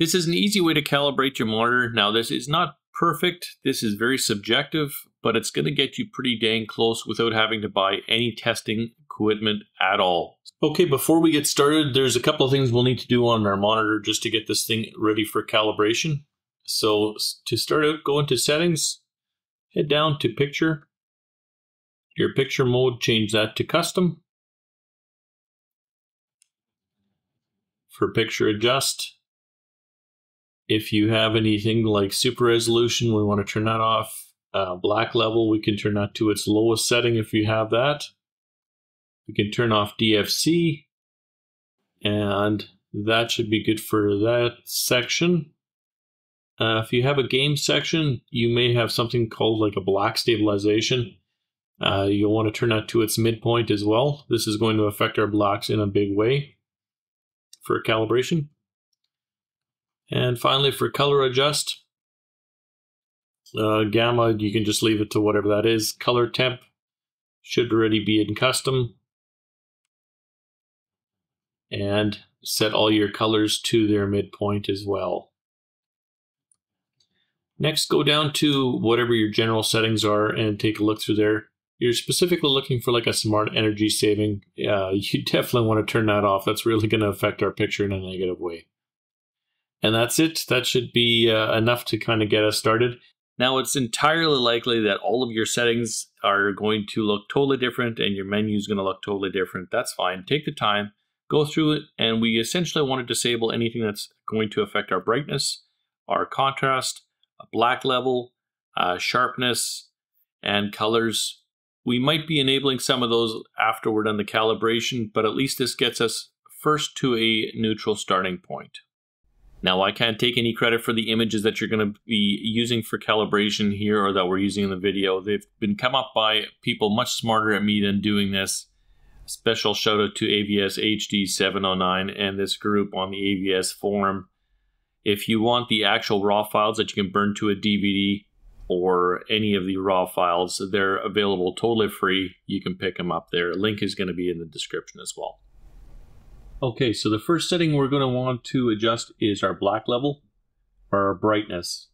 This is an easy way to calibrate your monitor. Now this is not perfect, this is very subjective, but it's going to get you pretty dang close without having to buy any testing equipment at all. Okay, before we get started, there's a couple of things we'll need to do on our monitor just to get this thing ready for calibration. So to start out, go into settings, head down to picture, your picture mode, change that to custom. For picture adjust, if you have anything like super resolution, we want to turn that off. Uh, black level, we can turn that to its lowest setting if you have that. We can turn off DFC, and that should be good for that section. Uh, if you have a game section, you may have something called like a black stabilization. Uh, you'll want to turn that to its midpoint as well. This is going to affect our blocks in a big way for calibration. And finally, for color adjust, uh, gamma, you can just leave it to whatever that is. Color temp should already be in custom. And set all your colors to their midpoint as well. Next, go down to whatever your general settings are and take a look through there. You're specifically looking for like a smart energy saving. Uh, you definitely want to turn that off. That's really going to affect our picture in a negative way. And that's it. That should be uh, enough to kind of get us started. Now, it's entirely likely that all of your settings are going to look totally different and your menu is going to look totally different. That's fine. Take the time, go through it, and we essentially want to disable anything that's going to affect our brightness, our contrast, a black level, uh, sharpness, and colors. We might be enabling some of those afterward we're the calibration, but at least this gets us first to a neutral starting point. Now, I can't take any credit for the images that you're going to be using for calibration here or that we're using in the video. They've been come up by people much smarter at me than doing this. Special shout out to AVS HD 709 and this group on the AVS forum. If you want the actual raw files that you can burn to a DVD or any of the raw files, they're available totally free. You can pick them up there. link is going to be in the description as well. Okay, so the first setting we're going to want to adjust is our black level, or our brightness.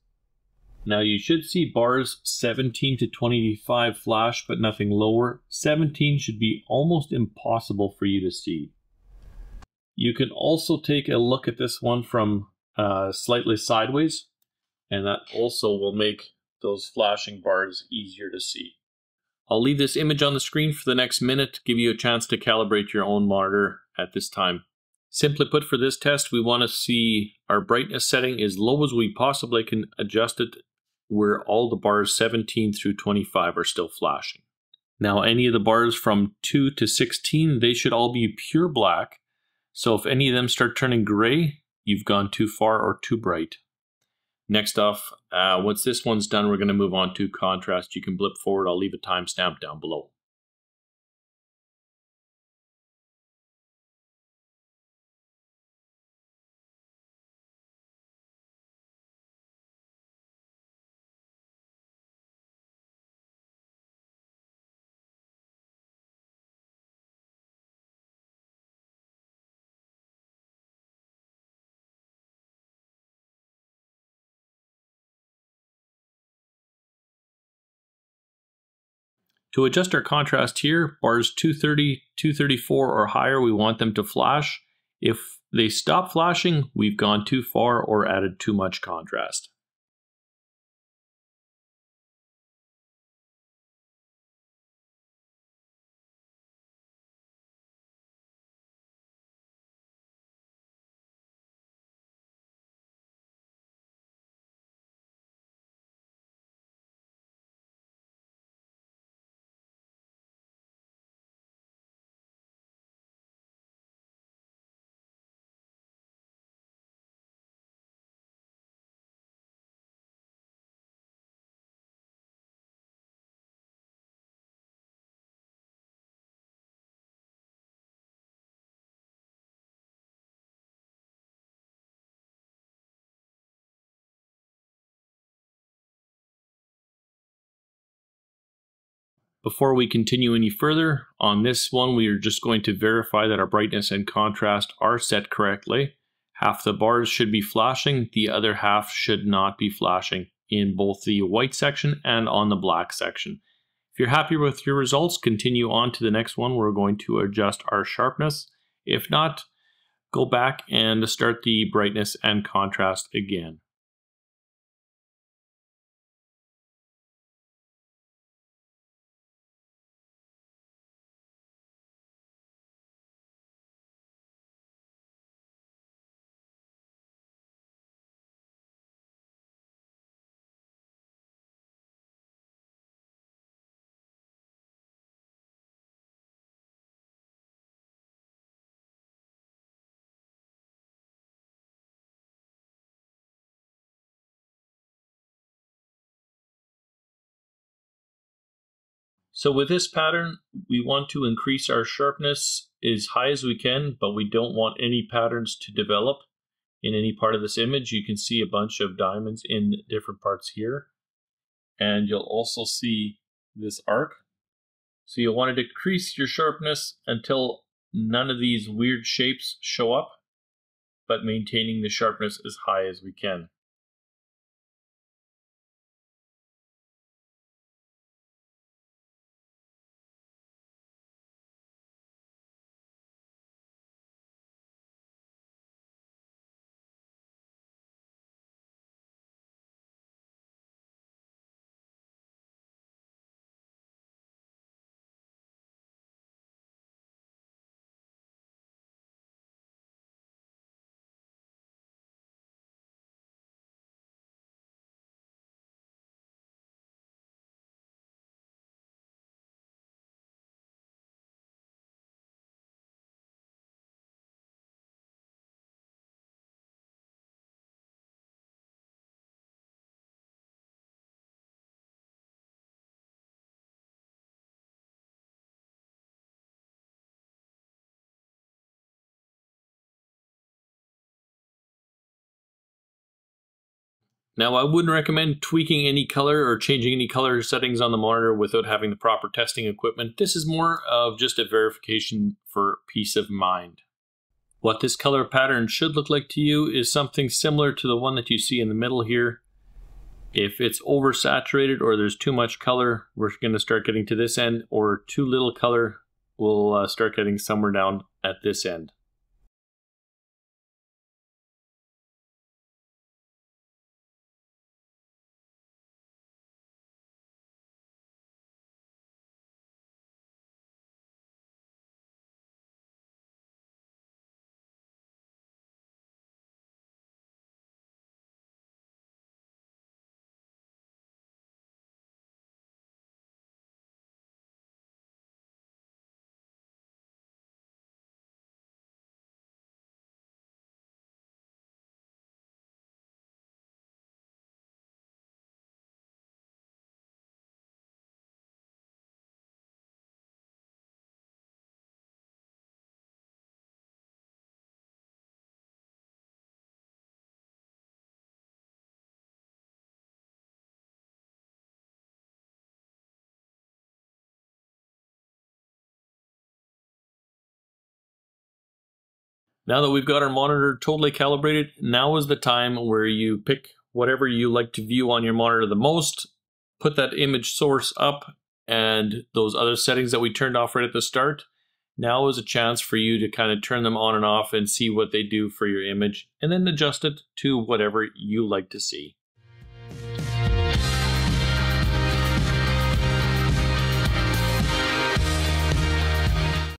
Now you should see bars 17 to 25 flash, but nothing lower. 17 should be almost impossible for you to see. You can also take a look at this one from uh, slightly sideways, and that also will make those flashing bars easier to see. I'll leave this image on the screen for the next minute to give you a chance to calibrate your own monitor at this time. Simply put, for this test, we want to see our brightness setting as low as we possibly can adjust it where all the bars 17 through 25 are still flashing. Now, any of the bars from 2 to 16, they should all be pure black. So if any of them start turning gray, you've gone too far or too bright. Next off, uh, once this one's done, we're going to move on to contrast. You can blip forward. I'll leave a timestamp down below. To adjust our contrast here, bars 230, 234 or higher, we want them to flash. If they stop flashing, we've gone too far or added too much contrast. Before we continue any further, on this one we are just going to verify that our brightness and contrast are set correctly. half the bars should be flashing, the other half should not be flashing in both the white section and on the black section. If you're happy with your results, continue on to the next one. We're going to adjust our sharpness. If not, go back and start the brightness and contrast again. So with this pattern, we want to increase our sharpness as high as we can, but we don't want any patterns to develop in any part of this image. You can see a bunch of diamonds in different parts here. And you'll also see this arc. So you'll want to decrease your sharpness until none of these weird shapes show up, but maintaining the sharpness as high as we can. Now, I wouldn't recommend tweaking any color or changing any color settings on the monitor without having the proper testing equipment. This is more of just a verification for peace of mind. What this color pattern should look like to you is something similar to the one that you see in the middle here. If it's oversaturated or there's too much color, we're going to start getting to this end, or too little color, we'll uh, start getting somewhere down at this end. Now that we've got our monitor totally calibrated, now is the time where you pick whatever you like to view on your monitor the most, put that image source up and those other settings that we turned off right at the start. Now is a chance for you to kind of turn them on and off and see what they do for your image and then adjust it to whatever you like to see.